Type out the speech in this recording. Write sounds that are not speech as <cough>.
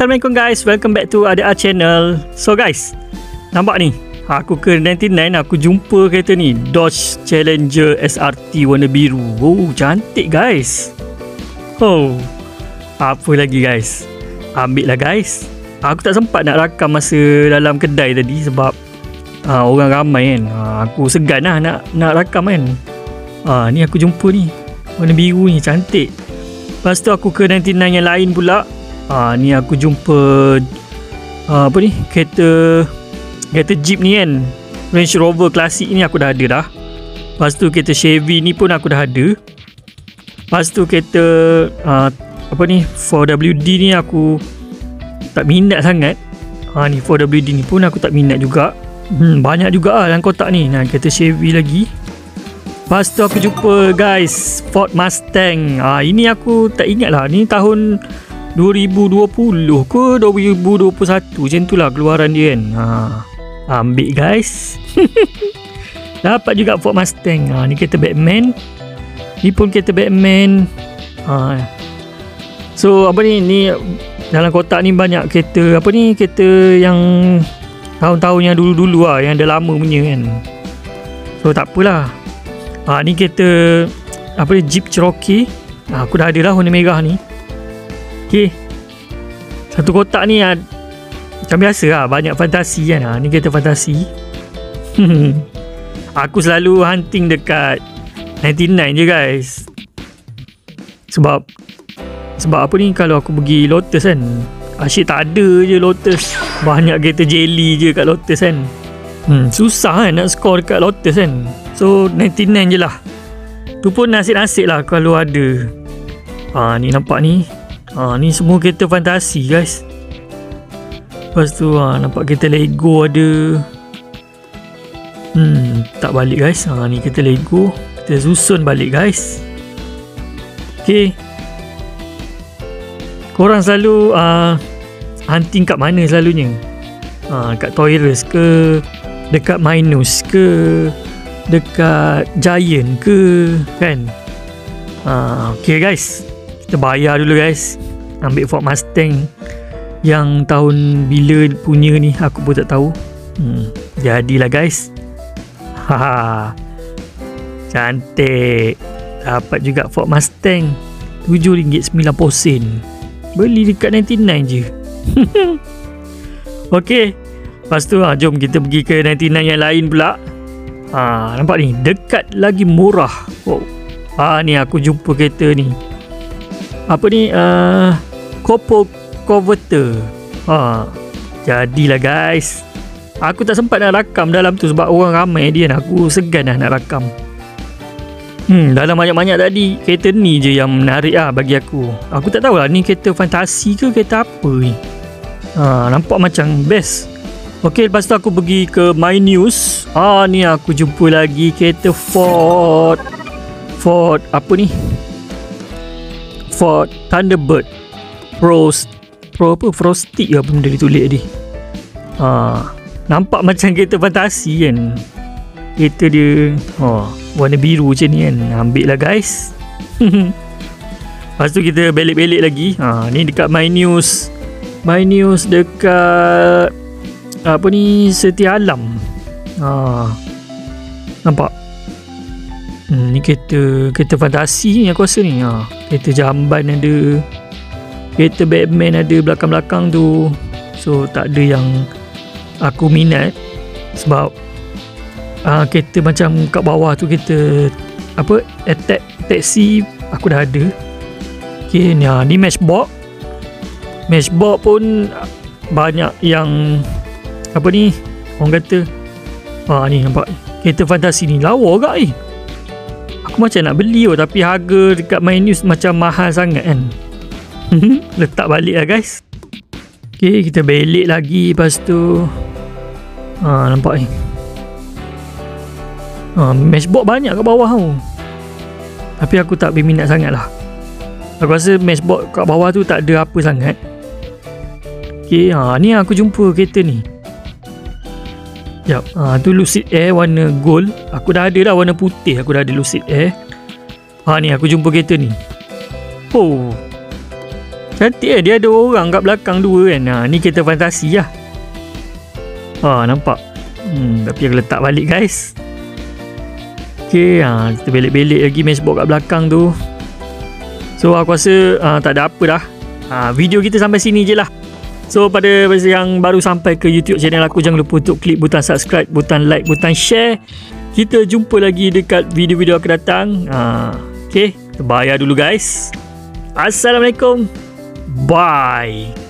Assalamualaikum guys. Welcome back to ADA Channel. So guys Nampak ni? Aku ke 99 Aku jumpa kereta ni. Dodge Challenger SRT warna biru. Oh cantik guys. Oh Apa lagi guys? Ambil lah guys. Aku tak sempat nak rakam masa dalam kedai tadi Sebab uh, Orang ramai kan. Uh, Aku segan lah nak, nak rakam kan. Uh, Ni aku jumpa ni. Warna biru ni cantik. Lepas tu aku ke 99 yang lain pula Ha, ni aku jumpa uh, apa ni? Kereta kereta Jeep ni kan? Range Rover klasik ni aku dah ada dah. Lepas tu kereta Chevy ni pun aku dah ada. Lepas tu kereta uh, apa ni? 4WD ni aku tak minat sangat. Ha, ni 4WD ni pun aku tak minat juga. Hmm, banyak juga lah dalam kotak ni. Nah, kereta Chevy lagi. Lepas tu aku jumpa guys Ford Mustang. Ha, ini aku tak ingat lah. Ni tahun 2020 ke 2021 macam tu lah keluaran dia kan. Ha, ambil guys. <laughs> Dapat juga Ford Mustang. Ha, ni kereta Batman. Ni pun kereta Batman. Ha. so apa ni? Ni dalam kotak ni banyak kereta apa ni? Kereta yang tahun-tahun yang dulu-dulu lah yang dah lama punya kan. So tak apalah. Ha, ni kereta apa ni? Jeep Cherokee. Ha, aku dah ada lah warna merah ni Okey. Satu kotak ni ah, macam biasa lah. Banyak fantasi kan. Ha, ni kereta fantasi. <laughs> Aku selalu hunting dekat 99 je guys. Sebab sebab apa ni kalau aku pergi Lotus kan. Asyik tak ada je Lotus. Banyak kereta jelly je kat Lotus kan. Hmm, susah kan nak score dekat Lotus kan. So 99 je lah. Tu pun nasib-nasib lah kalau ada. Ha, ni nampak ni Ha, ni semua kereta fantasi guys. Lepas tu ha, nampak kereta Lego ada. Hmm, tak balik guys. Ha, ni kereta Lego. Kita susun balik guys. Okay. Korang selalu uh, hunting kat mana selalunya? Ha, kat Toyrus ke? Dekat Minus ke? Dekat Giant ke? Kan? Ha, okay guys kita bayar dulu guys. Ambil Ford Mustang yang tahun bila punya ni aku pun tak tahu. Hmm, jadilah guys. Haha. Cantik. Dapat juga Ford Mustang. RM7.90 beli dekat 99 je. <laughs> Ok lepas tu ha, jom kita pergi ke 99 yang lain pula. Ha, nampak ni? Dekat lagi murah. Wow. ha, ni aku jumpa kereta ni apa ni uh, Copo Converter. Ha, Jadilah guys. Aku tak sempat nak rakam dalam tu Sebab orang ramai dia Aku segan lah nak rakam. Hmm, dalam banyak-banyak tadi Kereta ni je yang menarik lah bagi aku. Aku tak tahulah ni kereta fantasi ke kereta apa ni? Ha, Nampak macam best. Ok lepas tu aku pergi ke My News. Ah ni aku jumpa lagi kereta Ford. Ford apa ni Ford Thunderbird. Pro Pro apa Frosty apa benda ditulis tadi? Ha, Nampak macam kereta fantasi kan? Kereta dia ha, Warna biru macam ni kan? Ambil lah guys. <laughs> Lepas tu kita belik-belik lagi. Ha, Ni dekat My News. My News dekat Apa ni Setia Alam ha, Nampak Hmm, ni kereta kereta fantasi ni aku rasa ni. Ha, kereta jamban ada. Kereta Batman ada belakang-belakang tu. So tak ada yang aku minat sebab uh, kereta macam kat bawah tu kereta apa attack taxi aku dah ada. Okay, ni, ha, ni matchbox. Matchbox pun banyak yang apa ni orang kata ha, ni nampak kereta fantasi ni lawa gak ni. Eh? Macam nak beli oh, Tapi harga dekat My News Macam mahal sangat kan. Letak balik lah guys. Okay kita belik lagi Lepas tu. Ha, Nampak ni. Ha, Matchbox banyak kat bawah tu. Tapi aku tak berminat sangat lah. Aku rasa matchbox kat bawah tu Tak ada apa sangat. Okay ha, Ni aku jumpa kereta ni Sekejap. Ha, tu Lucid Air warna gold. Aku dah ada dah warna putih. Aku dah ada Lucid Air. Ha ni aku jumpa kereta ni. Oh. Cantik eh. Dia ada orang kat belakang dua kan. Ha, ni kereta fantasi lah. Ha, nampak. Hmm, tapi aku letak balik guys. Okay, ha, kita belik-belik lagi matchbox kat belakang tu. So, aku rasa ha, tak ada apa dah. Ha, video kita sampai sini je lah. So, pada yang baru sampai ke YouTube channel aku, jangan lupa untuk klik butang subscribe, butang like, butang share. Kita jumpa lagi dekat video-video akan datang. Ha, okay, kita bayar dulu guys. Assalamualaikum. Bye.